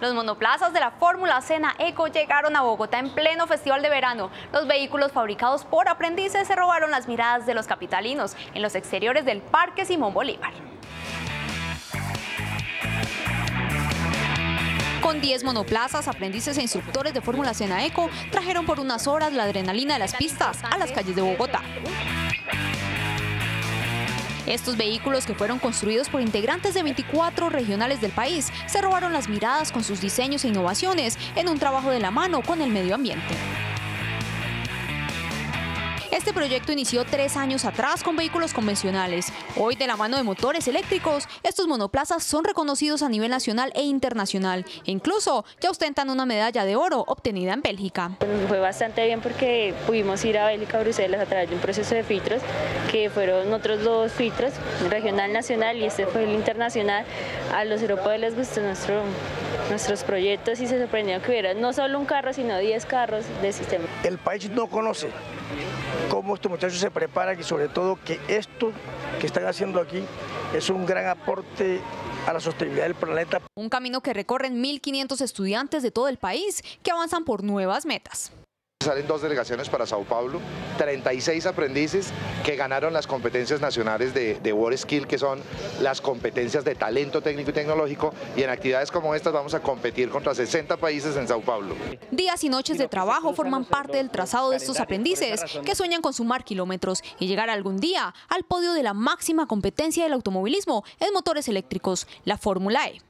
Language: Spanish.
Los monoplazas de la Fórmula Cena Eco llegaron a Bogotá en pleno festival de verano. Los vehículos fabricados por aprendices se robaron las miradas de los capitalinos en los exteriores del Parque Simón Bolívar. Con 10 monoplazas, aprendices e instructores de Fórmula Cena Eco trajeron por unas horas la adrenalina de las pistas a las calles de Bogotá. Estos vehículos que fueron construidos por integrantes de 24 regionales del país se robaron las miradas con sus diseños e innovaciones en un trabajo de la mano con el medio ambiente. Este proyecto inició tres años atrás con vehículos convencionales. Hoy, de la mano de motores eléctricos, estos monoplazas son reconocidos a nivel nacional e internacional. Incluso ya ostentan una medalla de oro obtenida en Bélgica. fue bastante bien porque pudimos ir a Bélgica, Bruselas, a través de un proceso de filtros, que fueron otros dos filtros, regional, nacional y este fue el internacional. A los europeos les gustó nuestro, nuestros proyectos y se sorprendió que hubiera no solo un carro, sino 10 carros de sistema. El país no conoce cómo estos muchachos se preparan y sobre todo que esto que están haciendo aquí es un gran aporte a la sostenibilidad del planeta. Un camino que recorren 1.500 estudiantes de todo el país que avanzan por nuevas metas. Salen dos delegaciones para Sao Paulo, 36 aprendices que ganaron las competencias nacionales de, de Skill, que son las competencias de talento técnico y tecnológico, y en actividades como estas vamos a competir contra 60 países en Sao Paulo. Días y noches de trabajo forman parte del trazado de estos aprendices que sueñan con sumar kilómetros y llegar algún día al podio de la máxima competencia del automovilismo en motores eléctricos, la Fórmula E.